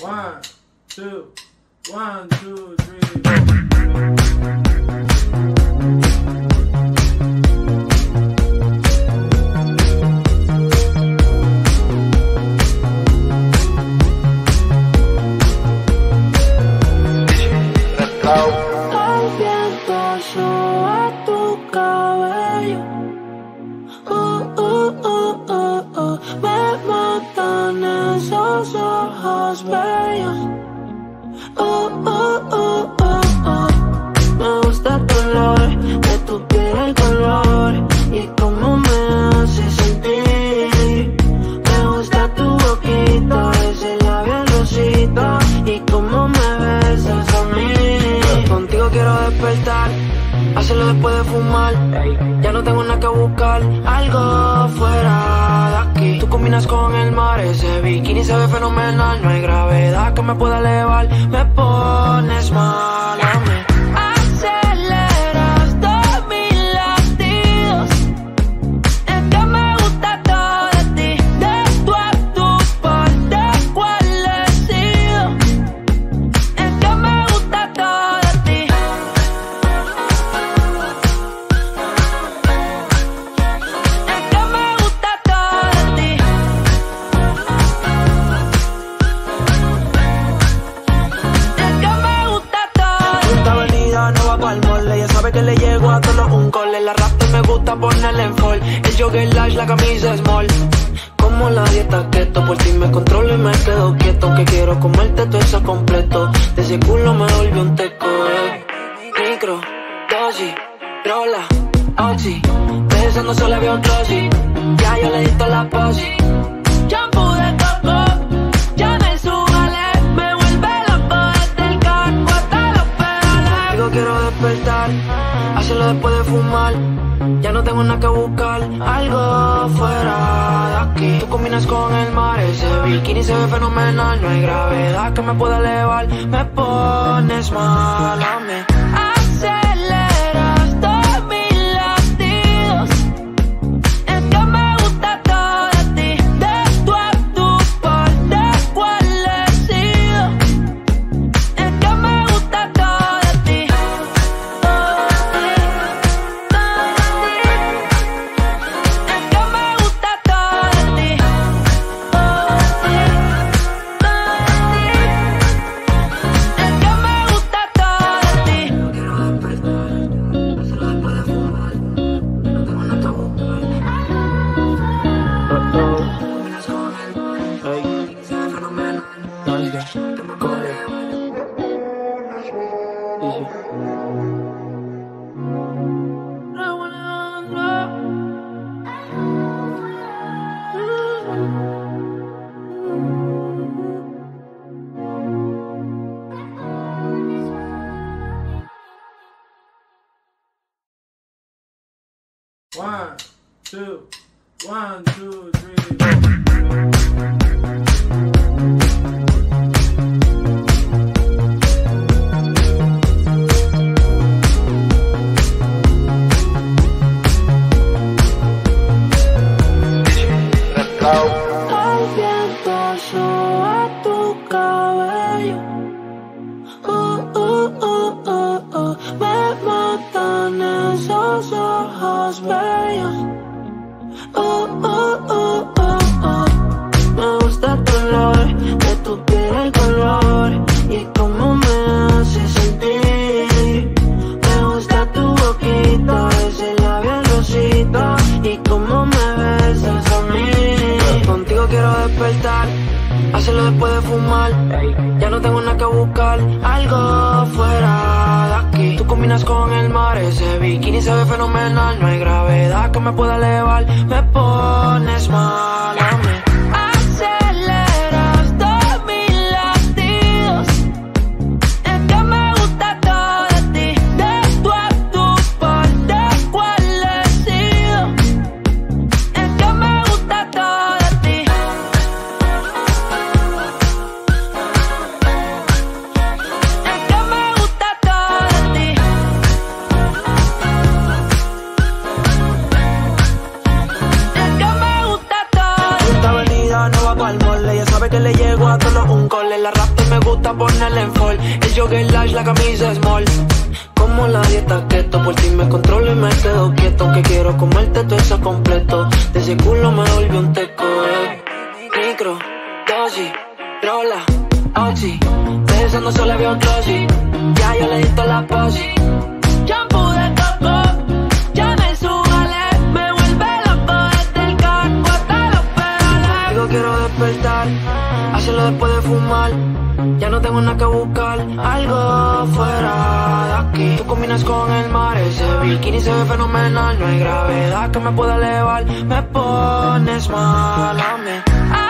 One, two, one, two, three. Lola, Oxy, no solo veo un Ya yo le di la posi. Champú de coco, ya me subale. Me vuelve loco desde el carro hasta los pedales. Digo quiero despertar, hacerlo después de fumar. Ya no tengo nada que buscar, algo fuera de aquí. Tú combinas con el mar, ese bikini se ve fenomenal. No hay gravedad que me pueda elevar, me pones mal a mí. One, two. ya no tengo nada que buscar. Algo fuera de aquí. Tú combinas con el mar, ese bikini se ve fenomenal. No hay gravedad que me pueda elevar. Me pones mal. combinas con el mar Ese bikini se ve fenomenal No hay gravedad que me pueda elevar Me pones mal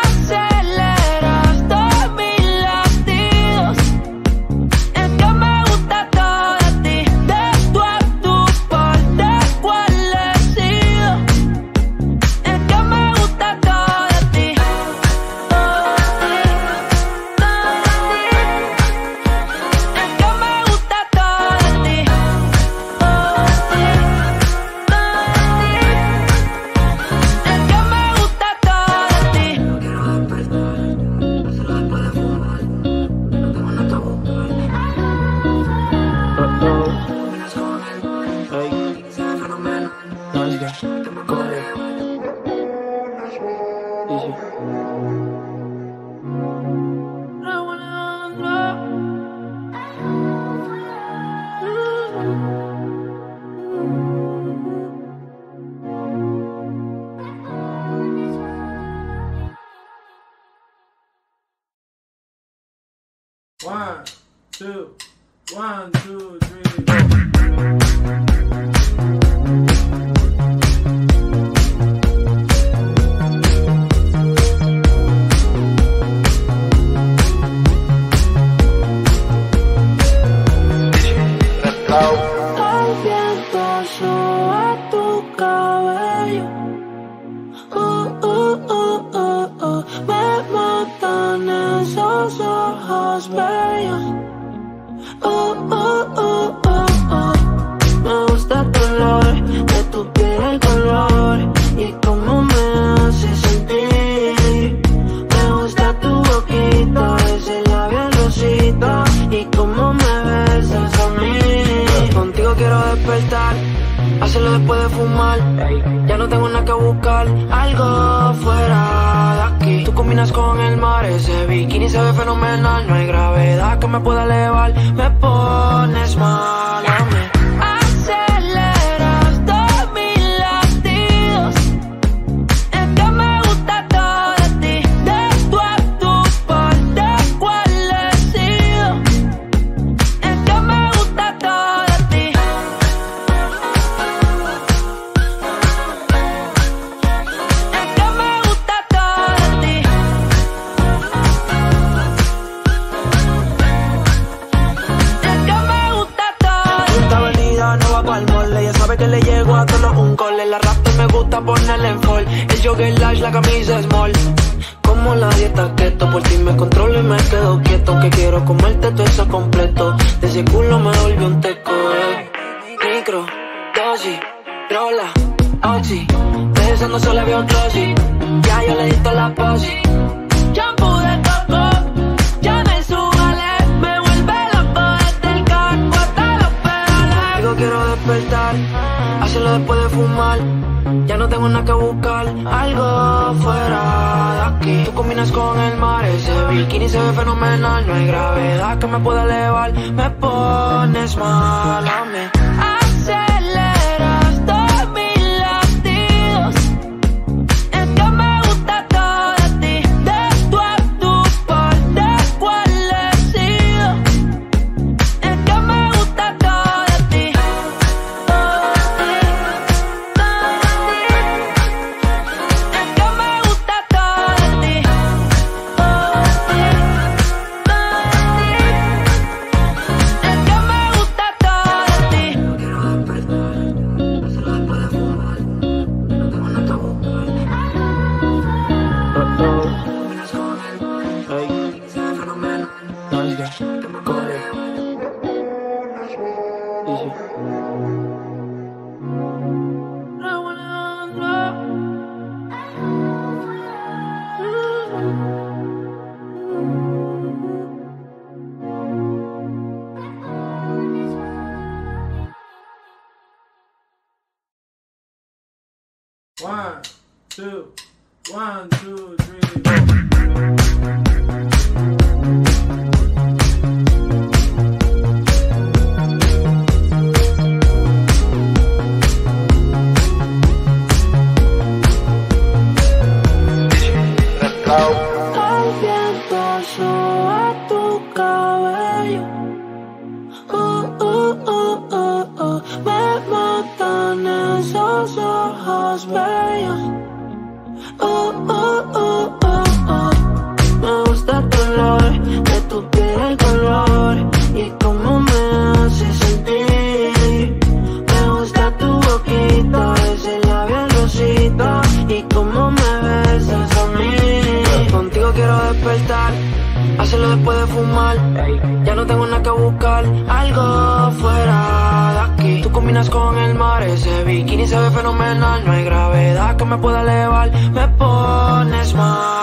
se fenomenal, no hay gravedad que me pueda elevar, me pones mal. Pueda elevar, me pones mal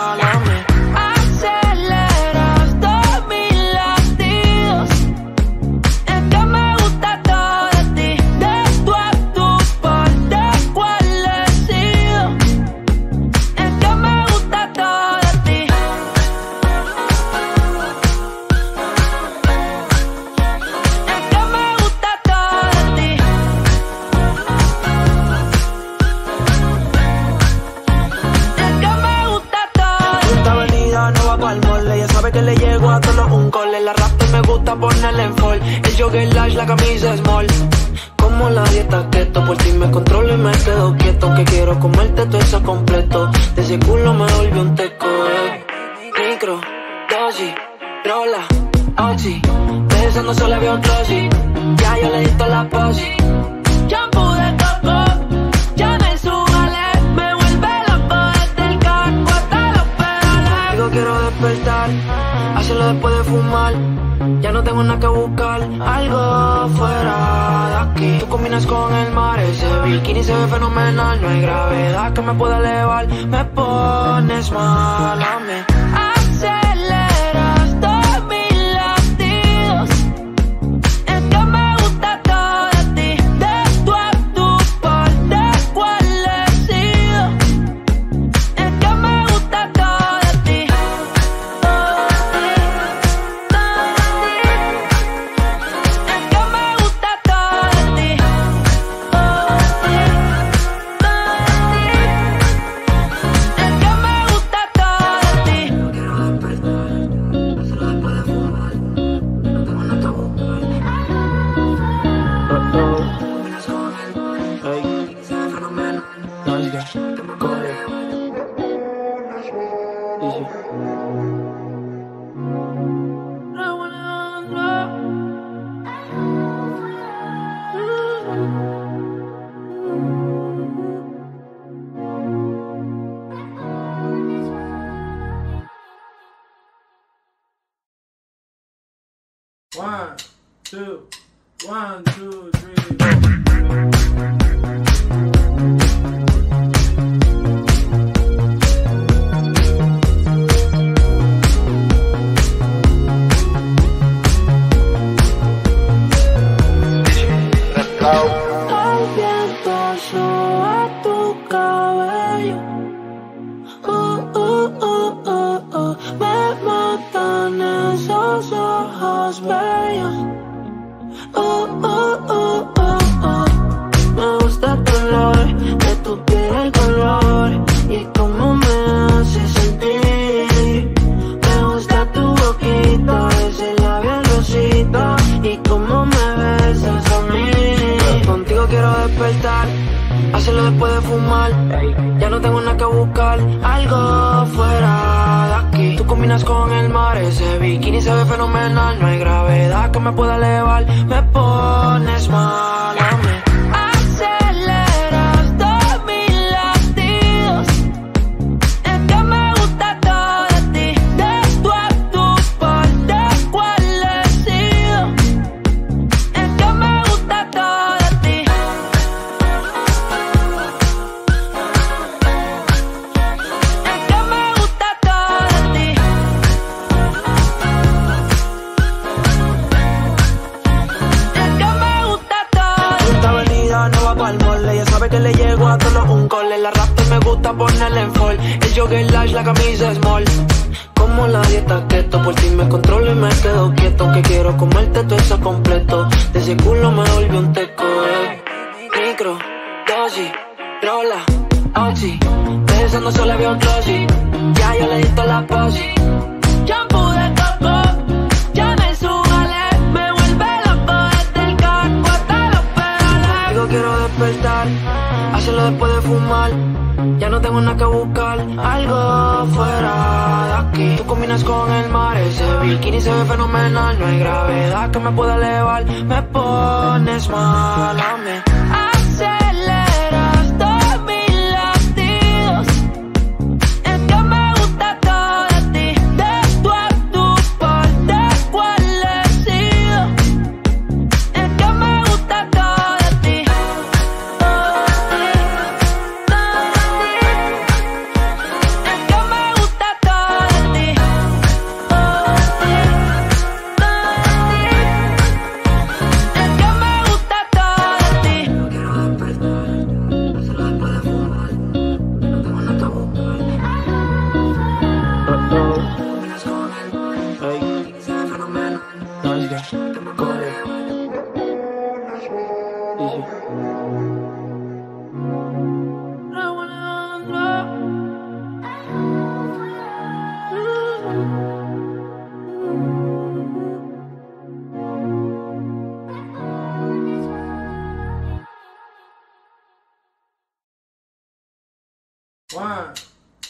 que me pueda elevar. Me pones mal.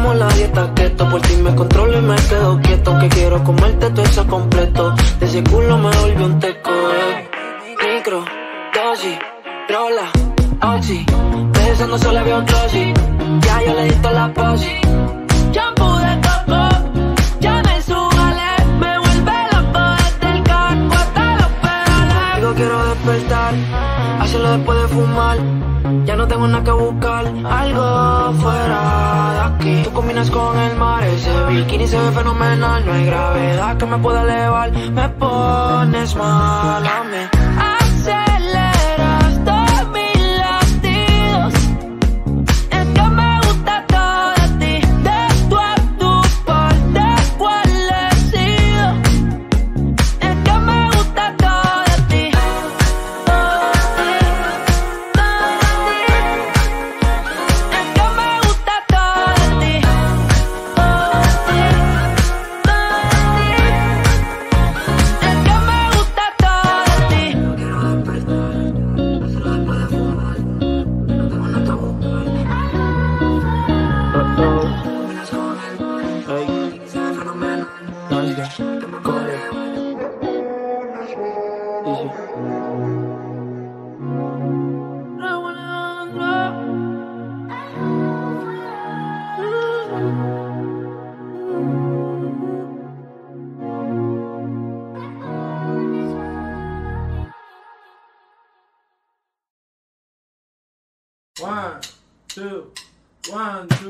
como la dieta keto. Por ti me controlo y me quedo quieto. Que quiero comerte todo eso completo. De ese culo me volvió un teco. Eh. Micro, dosis, rola, oxi. De eso no solo veo un Ya yo le di la posi. después de fumar. Ya no tengo nada que buscar, algo fuera de aquí. Tú combinas con el mar, ese bikini se ve fenomenal. No hay gravedad que me pueda elevar, me pones mal a mí. 1, 2,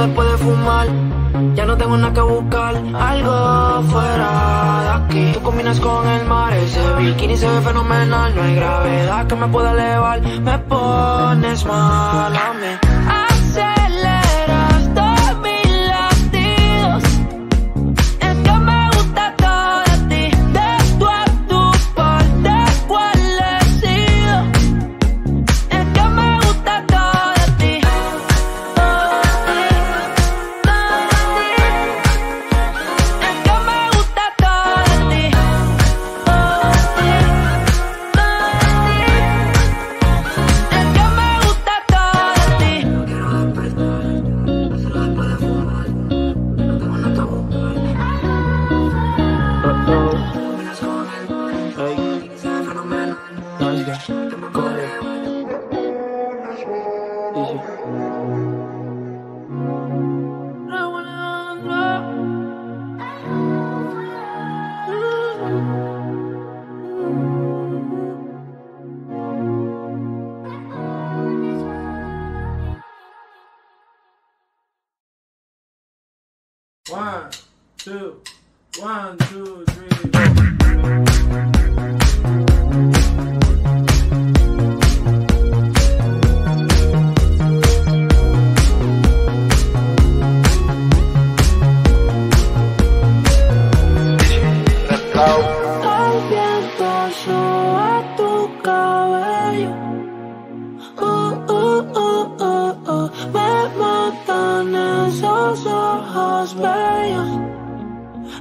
después de fumar. Ya no tengo nada que buscar, algo fuera de aquí. Tú combinas con el mar, ese bikini se ve fenomenal. No hay gravedad que me pueda elevar, me pones mal.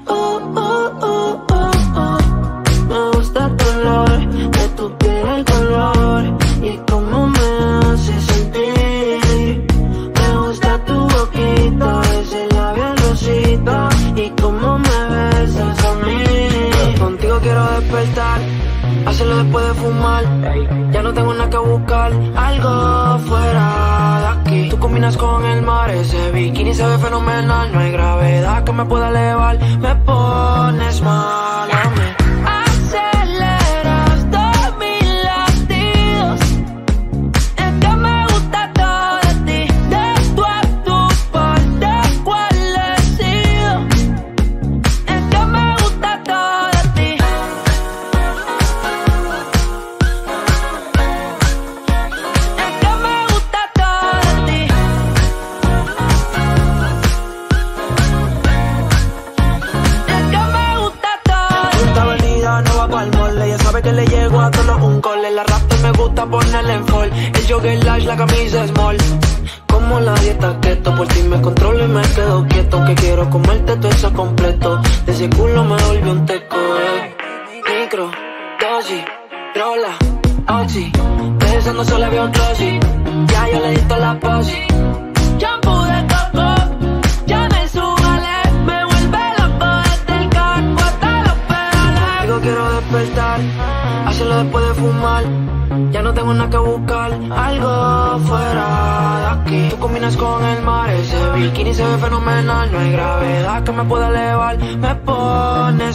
Oh, oh, oh, me gusta tu olor, de tu piel el color y cómo me hace sentir. Me gusta tu boquita, esos labios rositas y cómo me besas a mí. Contigo quiero despertar, hazlo después de fumar. Ya no tengo nada que buscar, algo fuera combinas con el mar. Ese bikini se ve fenomenal No hay gravedad que me pueda elevar. Me pones mal. La camisa small. Como la dieta keto, por ti me controlo y me quedo quieto. Que quiero comerte todo eso completo. De ese culo me volvió un teco, eh. Micro, dosis, rola, oxi. Pensando solo había un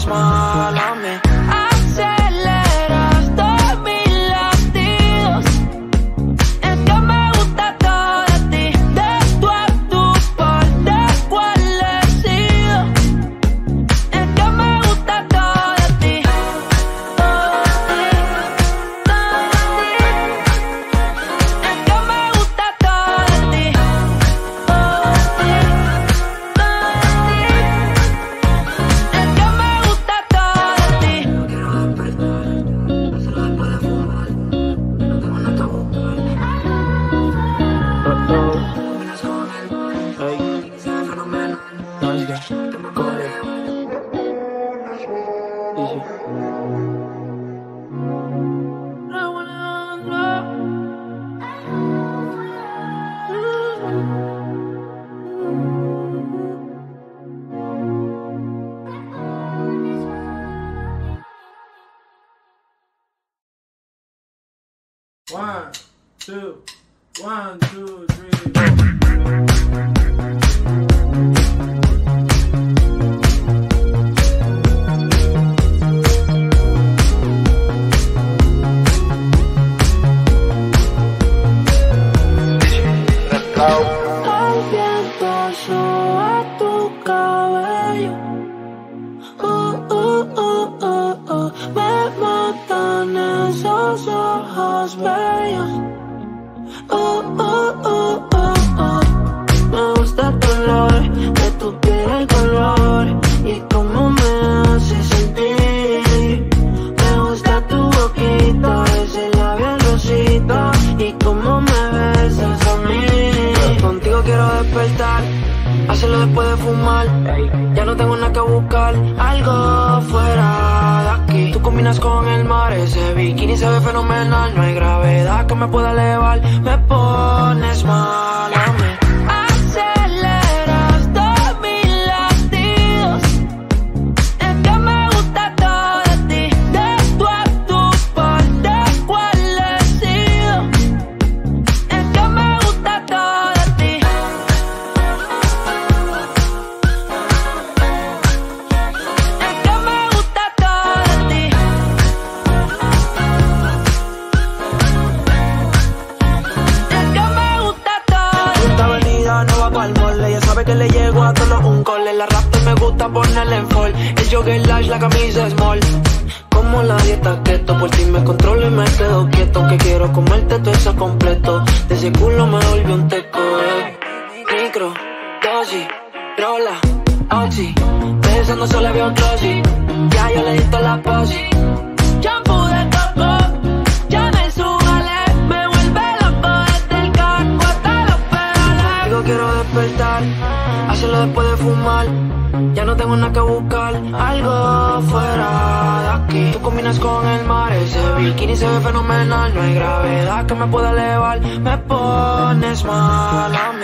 pones one, two, hacerlo después de fumar. Ya no tengo nada que buscar, algo fuera de aquí. Tú combinas con el mar, ese bikini se ve fenomenal. No hay gravedad que me pueda elevar, me pones mal. La camisa small. Como la dieta keto, por ti me controlo y me quedo quieto. Que quiero comerte todo eso completo. De ese culo me volvió un teco, eh. Micro, dosis, rola, oxi. Pensando solo había un trozi. Ya yo le di la posi. Shampoo de coco, ya me subale. Me vuelve loco desde el carro hasta los pedales. Digo quiero despertar, hacerlo después de fumar. Ya no tengo nada que buscar, algo fuera de aquí. Tú combinas con el mar, ese bikini se ve fenomenal. No hay gravedad que me pueda elevar, me pones mal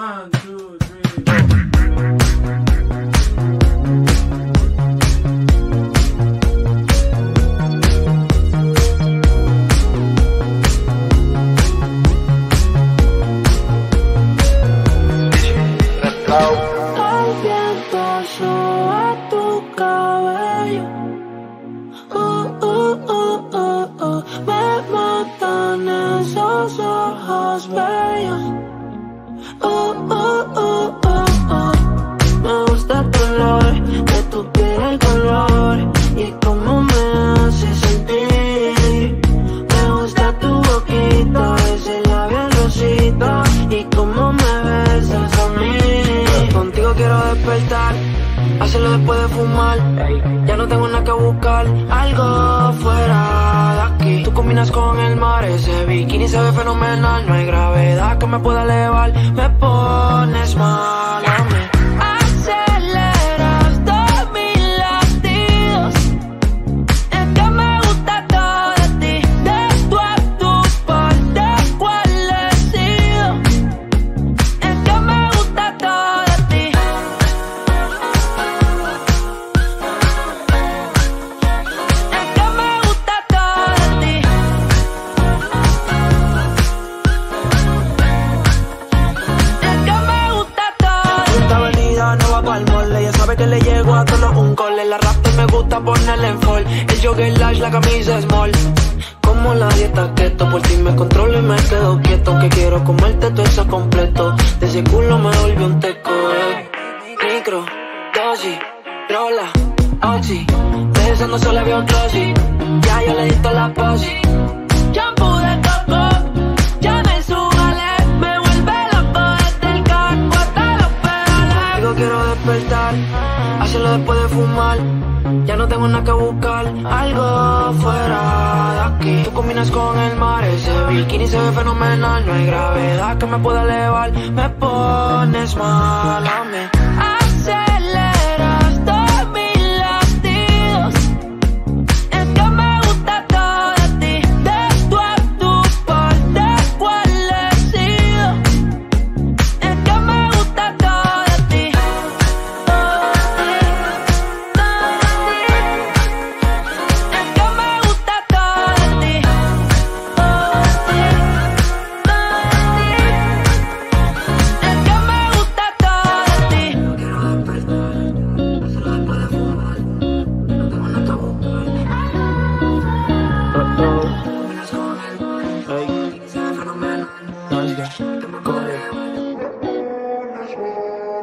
one, two,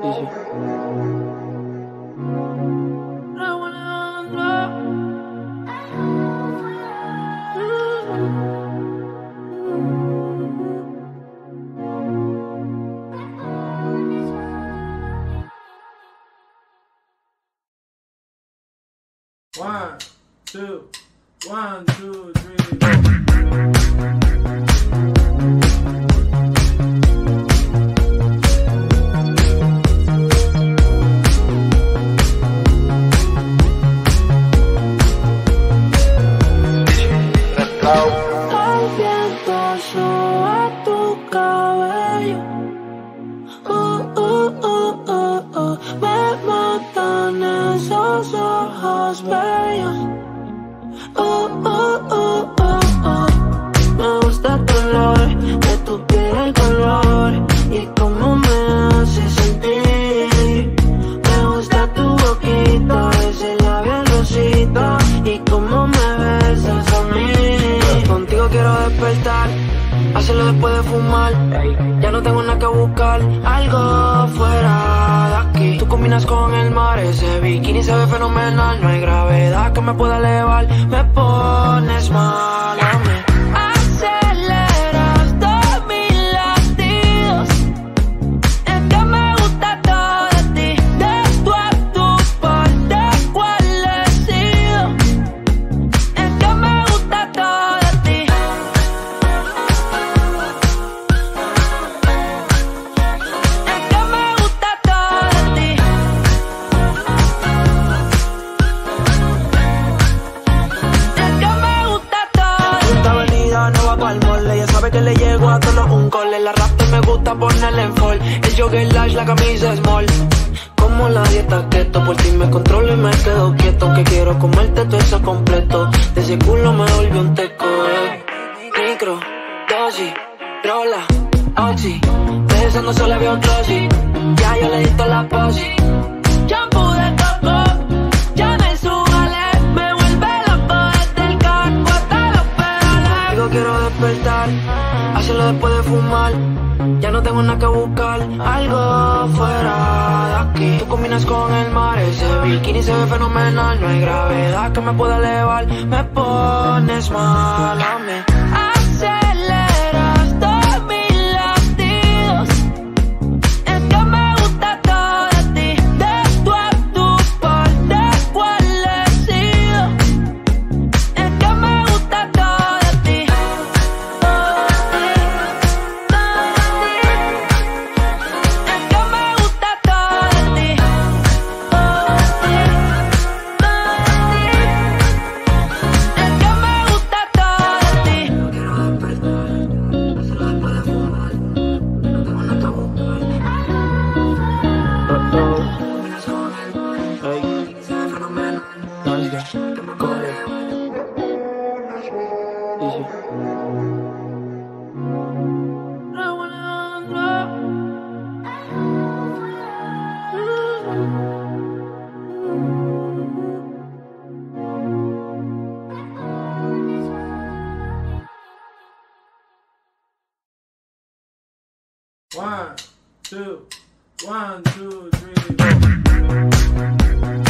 继续。Pa'l ella sabe que le llego a todos un cole. La rap me gusta ponerle en fall. El jogger lash, la camisa small. Como la dieta keto, por ti me controlo y me quedo quieto. Aunque quiero comerte todo eso completo. De ese culo me volvió un teco. Micro, dosis, rola, oxi. Pensando solo había un. Ya yo le di la posi. Despertar, hacerlo después de fumar. Ya no tengo nada que buscar, algo fuera de aquí. Tú combinas con el mar, ese bikini se ve fenomenal. No hay gravedad que me pueda elevar, me pones mal. One, two, one, two, three.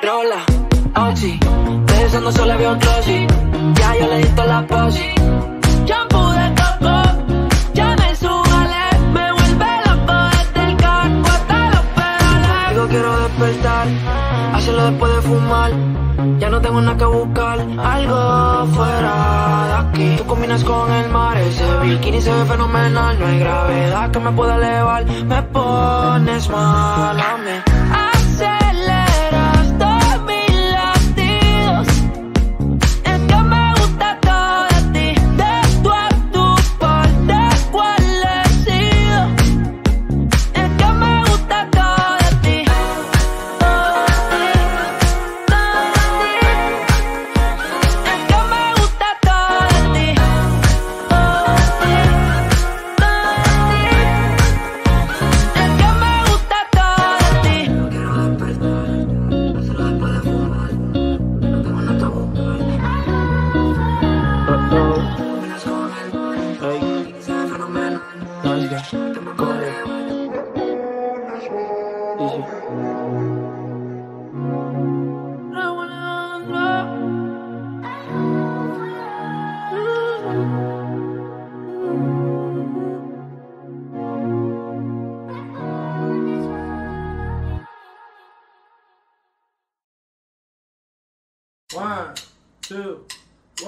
Dosis, rola, oxi. Pensando solo había un glossy. Ya yo le di la posi. Shampoo de coco, ya me subale. Me vuelve loco desde el carro hasta los pedales. Digo quiero despertar, hacerlo después de fumar. Ya no tengo nada que buscar, algo fuera de aquí. Tú combinas con el mar, ese bikini se ve fenomenal. No hay gravedad que me pueda elevar, me pones mal a mí.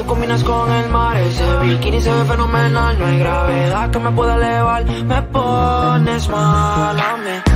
Tú combinas con el mar, ese bikini se ve fenomenal. No hay gravedad que me pueda elevar. Me pones mal a mí.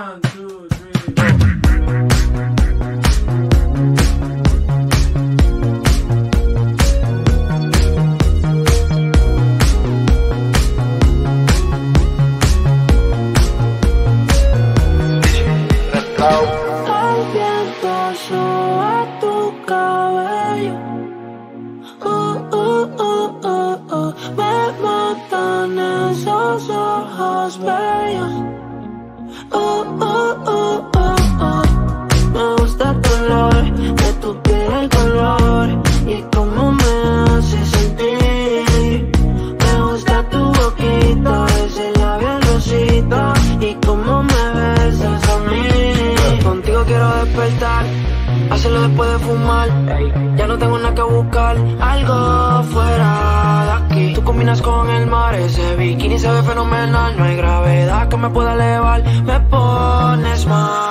Um, tengo nada que buscar algo fuera de aquí. Tú combinas con el mar, ese bikini se ve fenomenal. No hay gravedad que me pueda elevar, me pones mal.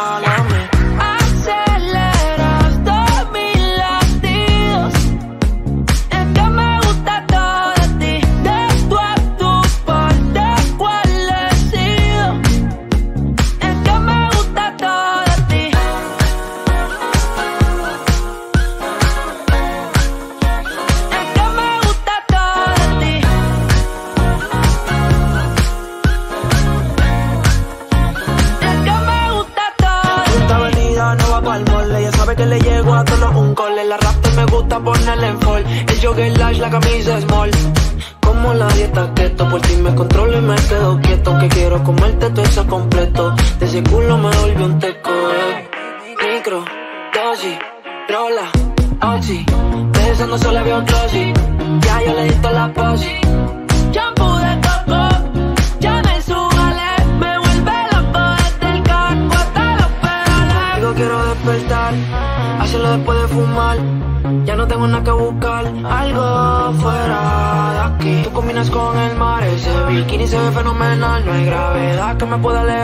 que me pueda leer.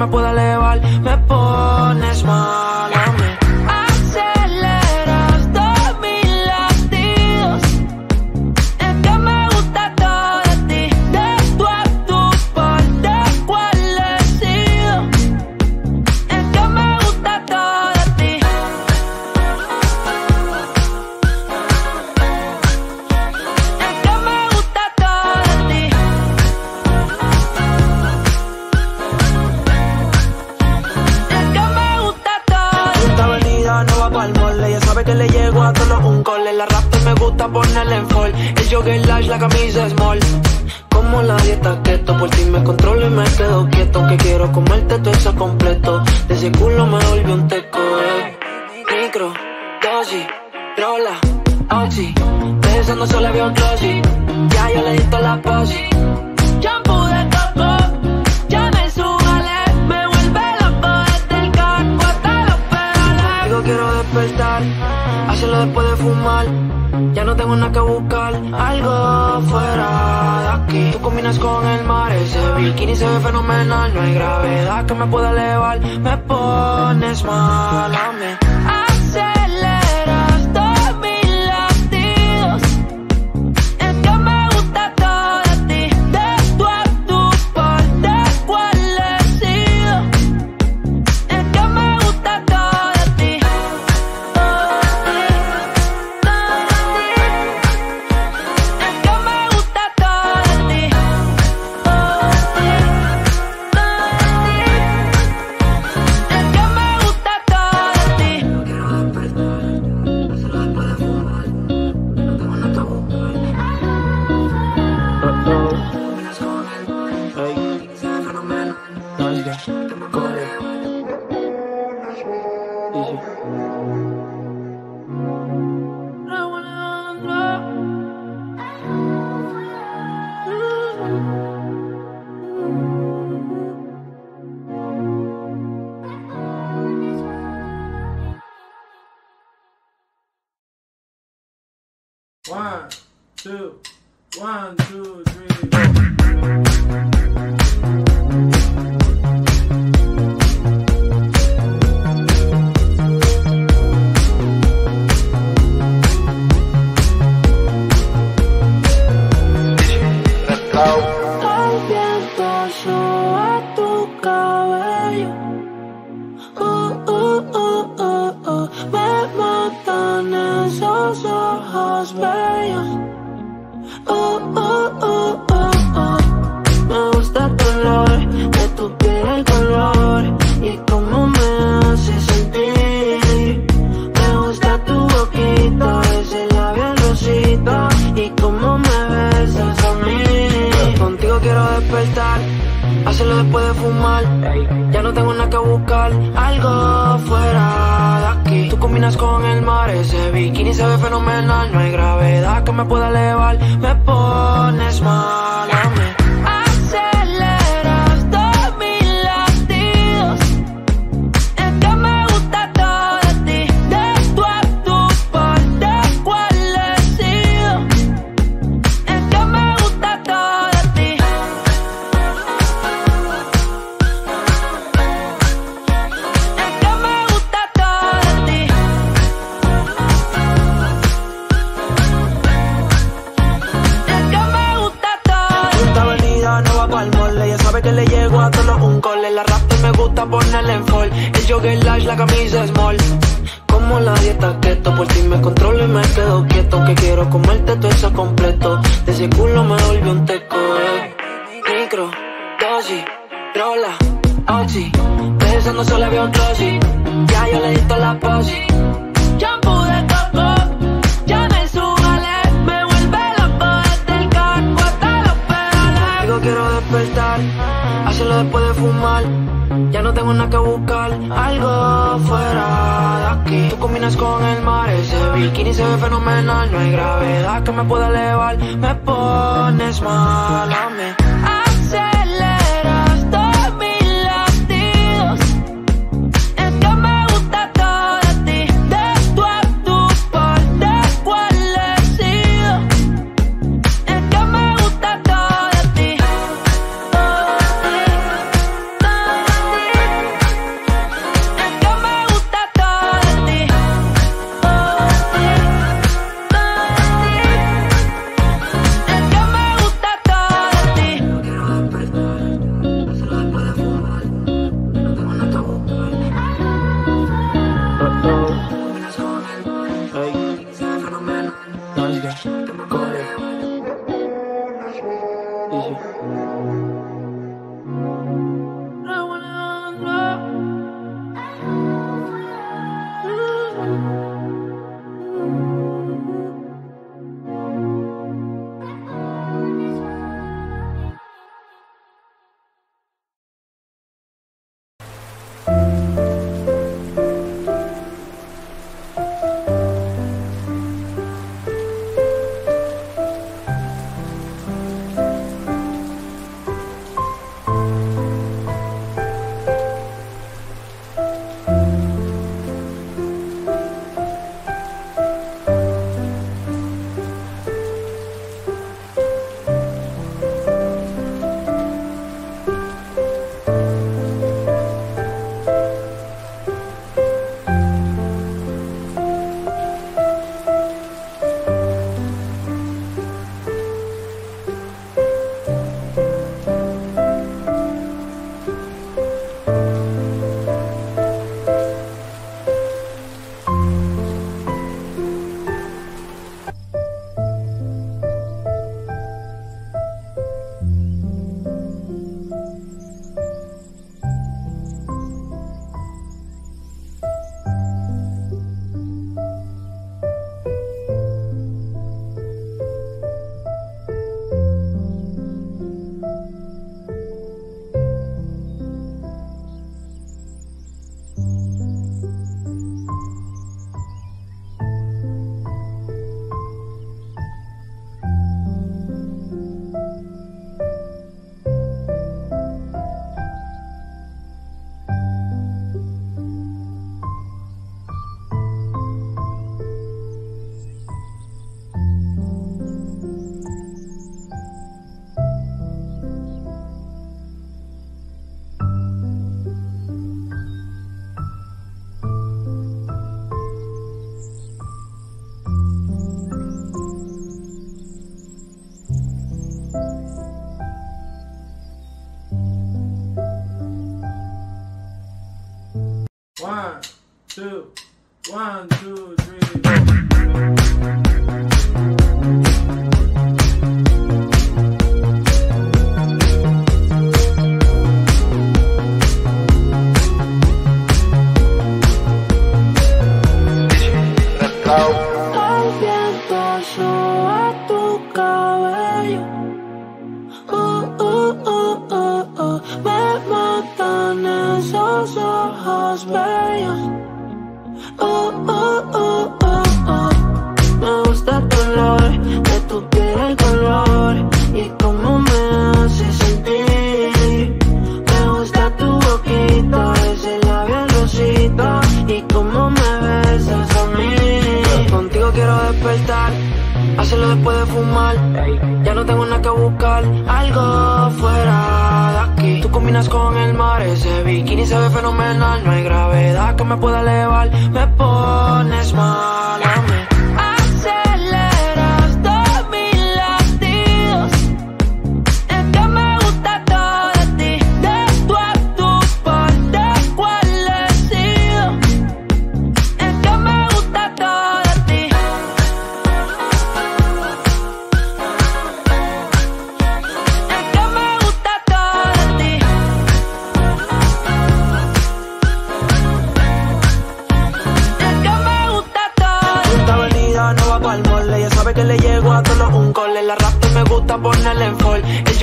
me pueda elevar. Me pones mal. jogger lash, la camisa small Como la dieta keto Por ti me controlo y me quedo quieto. Que quiero comerte todo eso completo. De ese culo me volvió un teco. Micro, dosis, rola, oxi. Pensando solo veo otro se ve fenomenal. No hay gravedad que me pueda elevar. Me pones mal.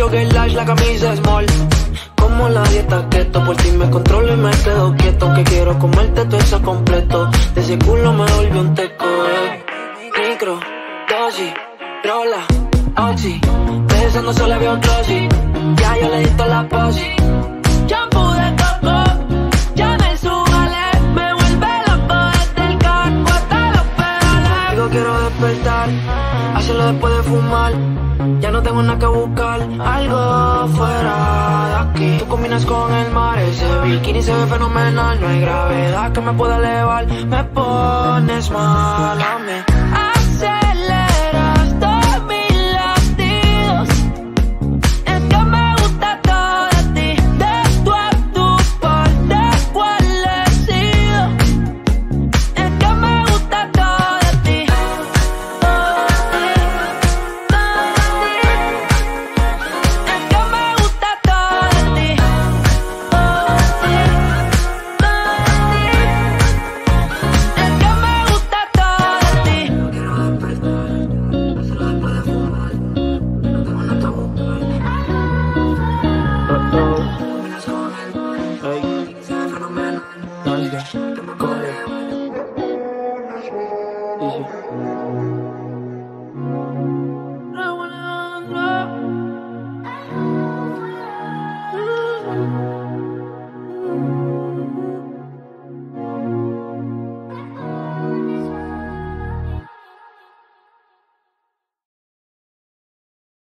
Fall. El la camisa small. Como la dieta keto, por ti me controlo y me quedo quieto. Que quiero comerte todo eso completo. De ese culo me volvió un teco, eh. Micro, dosis, rola, oxi. Pensando solo había un. Ya yo le di la posi. Despertar, hacerlo después de fumar. Ya no tengo nada que buscar, algo fuera de aquí. Tú combinas con el mar, ese bikini se ve fenomenal. No hay gravedad que me pueda elevar, me pones mal a mí.